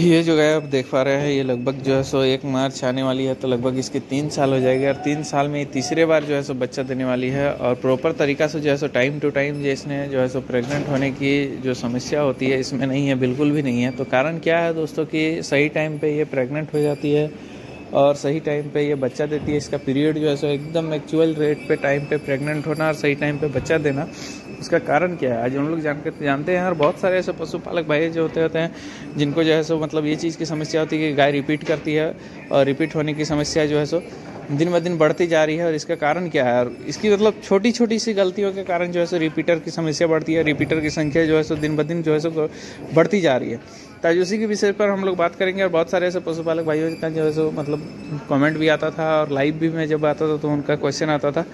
ये जो गाय आप देख पा रहे हैं, ये लगभग जो है सो एक मार्च आने वाली है तो लगभग इसके तीन साल हो जाएँगे और तीन साल में ये तीसरे बार जो है सो बच्चा देने वाली है और प्रॉपर तरीका से जो है सो टाइम टू टाइम जो इसने जो है सो प्रेग्नेंट होने की जो समस्या होती है, इसमें नहीं है, बिल्कुल भी नहीं है। तो कारण क्या है दोस्तों कि सही टाइम पर ये प्रेगनेंट हो जाती है और सही टाइम पे ये बच्चा देती है, इसका पीरियड जो है सो एकदम एक्चुअल रेट पे टाइम पे प्रेग्नेंट होना और सही टाइम पे बच्चा देना। उसका कारण क्या है? आज हम लोग जान कर जानते हैं और बहुत सारे ऐसे पशुपालक भाई जो होते होते हैं, जिनको जो है सो मतलब ये चीज़ की समस्या होती है कि गाय रिपीट करती है और रिपीट होने की समस्या जो है सो दिन ब दिन बढ़ती जा रही है और इसका कारण क्या है? और इसकी मतलब छोटी छोटी सी गलतियों के कारण जो है सो रिपीटर की समस्या बढ़ती है, रिपीटर की संख्या जो है सो दिन ब दिन जो है सो बढ़ती जा रही है। तो आज उसी के विषय पर हम लोग बात करेंगे और बहुत सारे ऐसे पशुपालक भाइयों का जो है सो मतलब कमेंट भी आता था और लाइव भी मैं जब आता था तो उनका क्वेश्चन आता था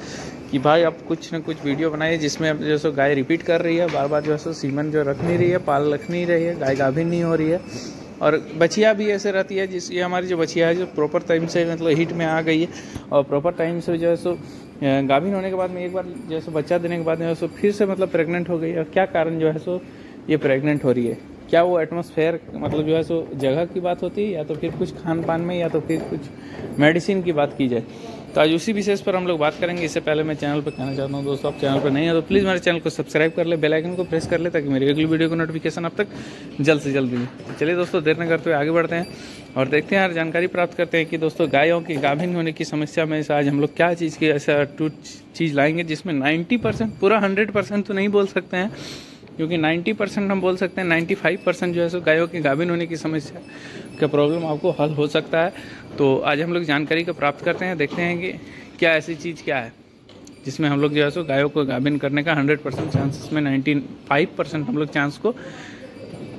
कि भाई आप कुछ ना कुछ वीडियो बनाइए जिसमें जो सो गाय रिपीट कर रही है बार बार जो है सो सीमन जो रख नहीं रही है, पाल रख नहीं रही है, गाय गाभिन नहीं हो रही है। और बछिया भी ऐसे रहती है जिस ये हमारी जो बछिया है जो प्रॉपर टाइम से मतलब हीट में आ गई है। और प्रॉपर टाइम से जो है सो गाभिन होने के बाद में एक बार जैसे बच्चा देने के बाद में सो फिर से मतलब प्रेग्नेंट हो गई और क्या कारण जो है सो, ये प्रेग्नेंट हो रही है? क्या वो एटमोसफेयर मतलब जो है सो जगह की बात होती है या तो फिर कुछ खान पान में या तो फिर कुछ मेडिसिन की बात की जाए? तो आज उसी विशेष पर हम लोग बात करेंगे। इससे पहले मैं चैनल पर कहना चाहता हूँ, दोस्तों, आप चैनल पर नहीं है तो प्लीज़ मेरे चैनल को सब्सक्राइब कर ले, बेल आइकन को प्रेस कर ले ताकि मेरी अगली वीडियो को नोटिफिकेशन अब तक जल्द से जल्द मिले। तो चलिए दोस्तों, देर न करते हुए आगे बढ़ते हैं और देखते हैं यार जानकारी प्राप्त करते हैं कि दोस्तों, गायों की गाभिन होने की समस्या में आज हम लोग क्या चीज़ की ऐसा टू चीज़ लाएँगे जिसमें नाइन्टी पूरा हंड्रेड तो नहीं बोल सकते हैं। क्योंकि 90 परसेंट हम बोल सकते हैं 95 परसेंट जो है सो गायों के गाभिन होने की समस्या का प्रॉब्लम आपको हल हो सकता है। तो आज हम लोग जानकारी को प्राप्त करते हैं, देखते हैं कि क्या ऐसी चीज़ क्या है, जिसमें हम लोग जो है सो गायों को गाभिन करने का 100 परसेंट चांसेस में 95 परसेंट हम लोग चांस को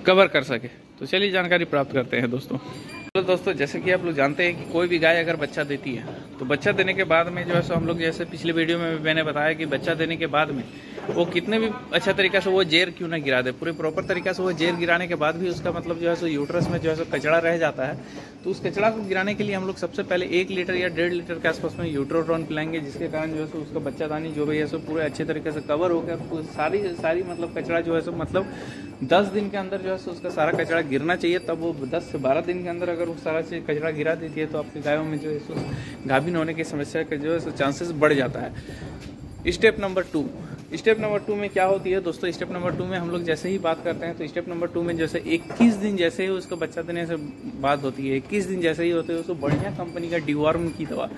कवर कर सके। तो चलिए जानकारी प्राप्त करते हैं दोस्तों। तो दोस्तों, जैसे कि आप लोग जानते हैं कि कोई भी गाय अगर बच्चा देती है तो बच्चा देने के बाद में जो है सो हम लोग जैसे पिछले वीडियो में मैंने बताया कि बच्चा देने के बाद में वो कितने भी अच्छा तरीका से वो जेर क्यों ना गिरा दे? पूरे प्रॉपर तरीका से वो जेर गिराने के बाद भी उसका मतलब जो है सो यूट्रस में जो है सो कचड़ा रह जाता है। तो उस कचड़ा को गिराने के लिए हम लोग सबसे पहले एक लीटर या डेढ़ लीटर के आसपास में यूट्रोट्रॉन पिलाएँगे, जिसके कारण जो है सो उसका बच्चादानी जो भी है सो पूरे अच्छे तरीके से कवर होकर सारी सारी मतलब कचड़ा जो है सो मतलब दस दिन के अंदर जो है सो उसका सारा कचड़ा गिरना चाहिए। तब वो दस से बारह दिन के अंदर अगर वो सारा चीज़ कचड़ा गिरा देती है तो आपकी गायों में जो है सो गाभिन होने की समस्या का जो है सो चांसेस बढ़ जाता है। Step number two step number two में क्या होती है दोस्तों? स्टेप नंबर टू में हम लोग जैसे ही बात करते हैं तो स्टेप नंबर टू में जैसे 21 दिन जैसे ही उसको बच्चा देने से बात होती है। 21 दिन जैसे ही होते हैं, उसको बढ़िया कंपनी का डिवॉर्म की दवा,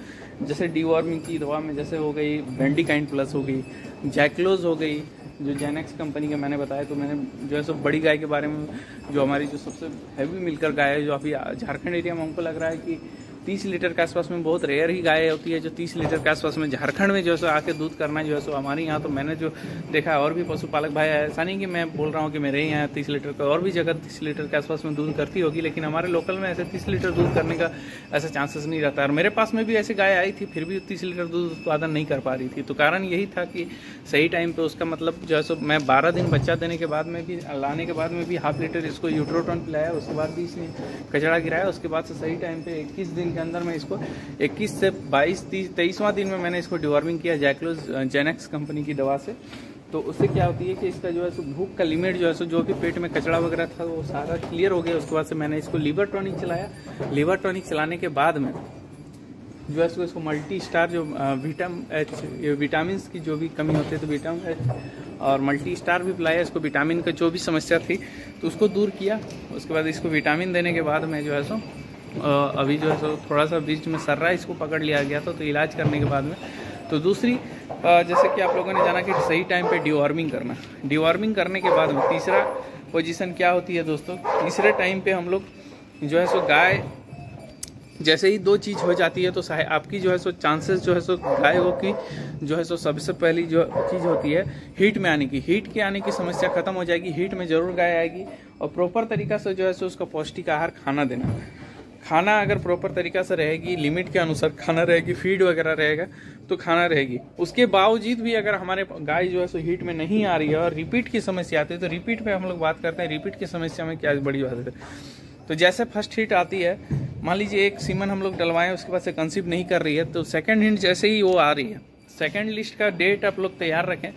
जैसे डिवॉर्मिंग की दवा में जैसे हो गई वेंडिकाइन प्लस हो गई जैक्लोज हो गई, जो जेनेक्स कंपनी का मैंने बताया तो मैंने जो है सो बड़ी गाय के बारे में, जो हमारी जो सबसे हैवी मिलकर गाय है, जो अभी झारखंड एरिया में हमको लग रहा है कि तीस लीटर के आसपास में बहुत रेयर ही गाय होती है, जो तीस लीटर के आसपास में झारखंड में जो है सो आके दूध करना जो है सो हमारे यहाँ तो मैंने जो देखा और भी पशुपालक भाई ऐसा नहीं कि मैं बोल रहा हूँ कि मेरे यहाँ तीस लीटर का, और भी जगह तीस लीटर के आसपास में दूध करती होगी, लेकिन हमारे लोकल में ऐसे तीस लीटर दूध करने का ऐसा चांसेस नहीं रहता। और मेरे पास में भी ऐसी गाय आई थी, फिर भी तीस लीटर दूध उत्पादन नहीं कर पा रही थी। तो कारण यही था कि सही टाइम पर उसका मतलब जो है सो मैं बारह दिन बच्चा देने के बाद में भी, लाने के बाद में भी हाफ़ लीटर इसको यूट्रोटॉन पिलाया, उसके बाद भी इसने कचड़ा गिराया, उसके बाद से सही टाइम पर इक्कीस दिन के अंदर मैं इसको 21 से 22 तेईसवां दिन में मैंने इसको डिवॉर्मिंग किया जैक्लोज जेनेक्स कंपनी की दवा से। तो उससे क्या होती है कि इसका जो है सो भूख का लिमिट जो है सो जो भी पेट में कचड़ा वगैरह था, वो सारा क्लियर हो गया। उसके बाद से मैंने इसको लीवर टॉनिक चलाया। लीवर टॉनिक चलाने के बाद में जो है सो इसको मल्टी स्टार जो विटाम एच विटामिन की जो भी कमी होती है तो विटामिन एच और मल्टी स्टार भी पिलाया इसको विटामिन का जो भी समस्या थी तो उसको दूर किया। उसके बाद इसको विटामिन देने के बाद में जो है सो अभी जो है सो थोड़ा सा बीच में सर्रा इसको पकड़ लिया गया था तो इलाज करने के बाद में। तो दूसरी जैसे कि आप लोगों ने जाना कि सही टाइम पे डिवॉर्मिंग करना। डिवॉर्मिंग करने के बाद में तीसरा पोजीशन क्या होती है दोस्तों? तीसरे टाइम पे हम लोग जो है सो गाय, जैसे ही दो चीज़ हो जाती है तो आपकी जो है सो चांसेस जो है सो गाय हो की जो है सो सबसे पहली जो चीज़ होती है हीट में आने की। हीट के आने की समस्या खत्म हो जाएगी हीट में ज़रूर गाय आएगी और प्रॉपर तरीका से जो है सो उसका पौष्टिक आहार खाना देना। खाना अगर प्रॉपर तरीका से रहेगी लिमिट के अनुसार खाना रहेगी फ़ीड वगैरह रहेगा तो खाना रहेगी। उसके बावजूद भी अगर हमारे गाय जो है सो हीट में नहीं आ रही है और रिपीट की समस्या आती है तो रिपीट पे हम लोग बात करते हैं रिपीट की समस्या में क्या बड़ी बात है। तो जैसे फ़र्स्ट हीट आती है, मान लीजिए एक सीमन हम लोग डलवाएँ, उसके बाद से कंसीव नहीं कर रही है तो सेकेंड हिट जैसे ही वो आ रही है सेकेंड लिस्ट का डेट आप लोग तैयार रखें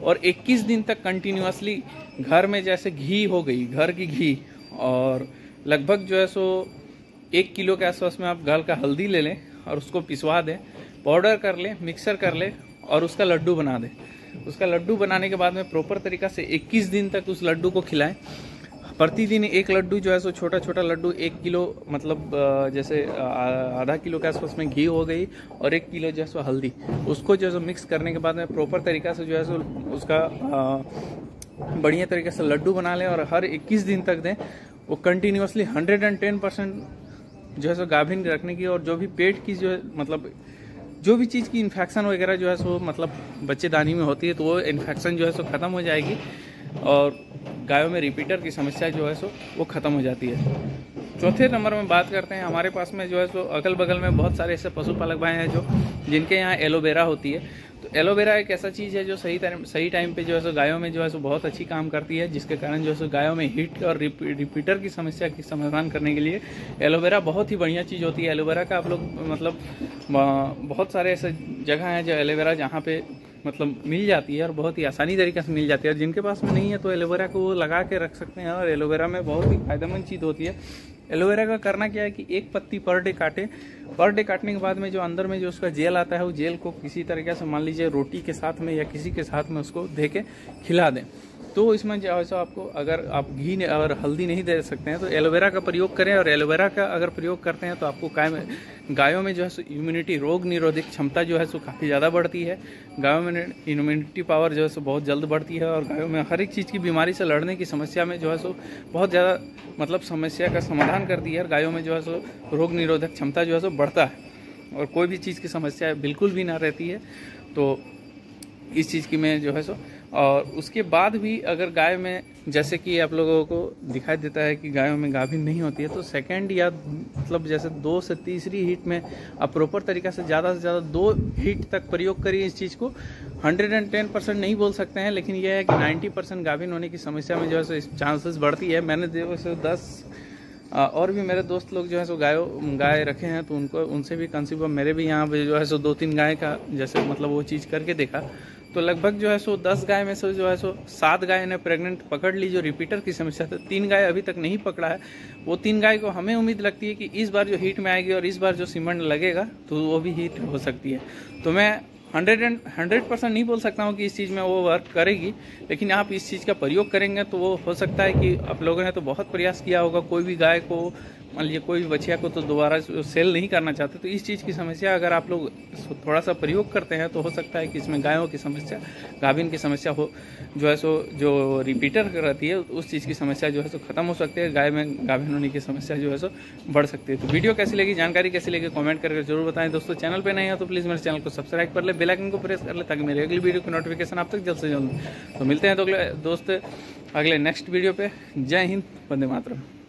और 21 दिन तक कंटिन्यूसली घर में जैसे घी हो गई, घर की घी, और लगभग जो है सो एक किलो के आसपास में आप गाल का हल्दी ले लें और उसको पिसवा दें पाउडर कर लें मिक्सर कर लें और उसका लड्डू बना दें। उसका लड्डू बनाने के बाद में प्रॉपर तरीका से 21 दिन तक उस लड्डू को खिलाएँ। प्रतिदिन एक लड्डू जो है सो छोटा छोटा लड्डू एक किलो मतलब जैसे आधा किलो के आसपास में घी हो गई और एक किलो जो है सो हल्दी। उसको जो है सो मिक्स करने के बाद में प्रॉपर तरीका से जो है सो उसका बढ़िया तरीके से लड्डू बना लें और हर 21 दिन तक दें। वो कंटिन्यूसली 110 परसेंट जो है सो गाभिन रखने की और जो भी पेट की जो है मतलब जो भी चीज़ की इन्फेक्शन वगैरह जो है सो मतलब बच्चेदानी में होती है तो वो इन्फेक्शन जो है सो ख़त्म हो जाएगी और गायों में रिपीटर की समस्या जो है सो, वो ख़त्म हो जाती है। चौथे नंबर में बात करते हैं, हमारे पास में जो है सो अगल बगल में बहुत सारे ऐसे पशुपालक भाई हैं जो, जिनके यहाँ एलोवेरा होती है। एलोवेरा एक ऐसा चीज़ है जो सही टाइम सही टाइम पे जो है सो गायों में जो है सो बहुत अच्छी काम करती है, जिसके कारण जो है सो गायों में हीट और रिपीटर की समस्या की समाधान करने के लिए एलोवेरा बहुत ही बढ़िया चीज़ होती है। एलोवेरा का आप लोग मतलब बहुत सारे ऐसे जगह हैं जो एलोवेरा जहाँ पे मतलब मिल जाती है और बहुत ही आसानी तरीके से मिल जाती है। और जिनके पास में नहीं है तो एलोवेरा को वो लगा के रख सकते हैं और एलोवेरा में बहुत ही फ़ायदेमंद चीज़ होती है। एलोवेरा का करना क्या है कि एक पत्ती पर डे काटे। पर डे काटने के बाद में जो अंदर में जो उसका जेल आता है, वो जेल को किसी तरीके से, मान लीजिए रोटी के साथ में या किसी के साथ में उसको दे के खिला दें। तो इसमें जो है सो आपको अगर आप घी और हल्दी नहीं दे सकते हैं तो एलोवेरा का प्रयोग करें और एलोवेरा का अगर प्रयोग करते हैं तो आपको काय गायों में जो है सो इम्यूनिटी रोग निरोधक क्षमता जो है सो काफ़ी ज़्यादा बढ़ती है। गायों में इम्यूनिटी पावर जो है सो बहुत जल्द बढ़ती है और गायों में हर एक चीज़ की बीमारी से लड़ने की समस्या में जो है सो बहुत ज़्यादा मतलब समस्या का समाधान करती है और गायों में जो है सो रोग निरोधक क्षमता जो है सो बढ़ता है और कोई भी चीज़ की समस्या बिल्कुल भी ना रहती है। तो इस चीज़ की मैं जो है सो और उसके बाद भी अगर गाय में, जैसे कि आप लोगों को दिखाई देता है कि गायों में गाभिन नहीं होती है तो सेकेंड या मतलब जैसे दो से तीसरी हीट में आप प्रॉपर तरीका से ज़्यादा से ज़्यादा दो हीट तक प्रयोग करिए इस चीज़ को। 110 परसेंट नहीं बोल सकते हैं, लेकिन यह है कि 90 परसेंट गाभिन होने की समस्या में जो है सो चांसेस बढ़ती है। मैंने जो है दस और भी मेरे दोस्त लोग जो है सो गाय गाय रखे हैं तो उनको, उनसे भी कंसीव मेरे भी यहाँ पे जो है सो दो तीन गाय का जैसे मतलब वो चीज़ करके देखा। तो लगभग जो है सो दस गाय में से जो है सो सात गाय ने प्रेग्नेंट पकड़ ली, जो रिपीटर की समस्या था। तीन गाय अभी तक नहीं पकड़ा है। वो तीन गाय को हमें उम्मीद लगती है कि इस बार जो हीट में आएगी और इस बार जो सीमेंट लगेगा तो वो भी हीट हो सकती है। तो मैं हंड्रेड एंड हंड्रेड परसेंट नहीं बोल सकता हूँ कि इस चीज़ में वो वर्क करेगी, लेकिन आप इस चीज़ का प्रयोग करेंगे तो वो हो सकता है कि आप लोगों ने तो बहुत प्रयास किया होगा, कोई भी गाय को मान लीजिए कोई भी बछिया को तो दोबारा सेल नहीं करना चाहते तो इस चीज़ की समस्या अगर आप लोग थोड़ा सा प्रयोग करते हैं तो हो सकता है कि इसमें गायों की समस्या, गाभिन की समस्या हो, जो है सो, जो रिपीटर रहती है, उस चीज़ की समस्या जो है सो खत्म हो सकती है, गाय में गाभिन होने की समस्या जो है सो बढ़ सकती है। तो वीडियो कैसी लगी, जानकारी कैसी लगी, कमेंट करके ज़रूर बताएँ। दोस्तों, चैनल पर नहीं है तो प्लीज़ मेरे चैनल को सब्सक्राइब कर ले बेलाइकन को प्रेस कर ले, ताकि मेरी अगली वीडियो की नोटिफिकेशन आप तक जल्द से जल्द। तो मिलते हैं तो अगले, दोस्त, अगले नेक्स्ट वीडियो पे। जय हिंद, वंदे मातरम।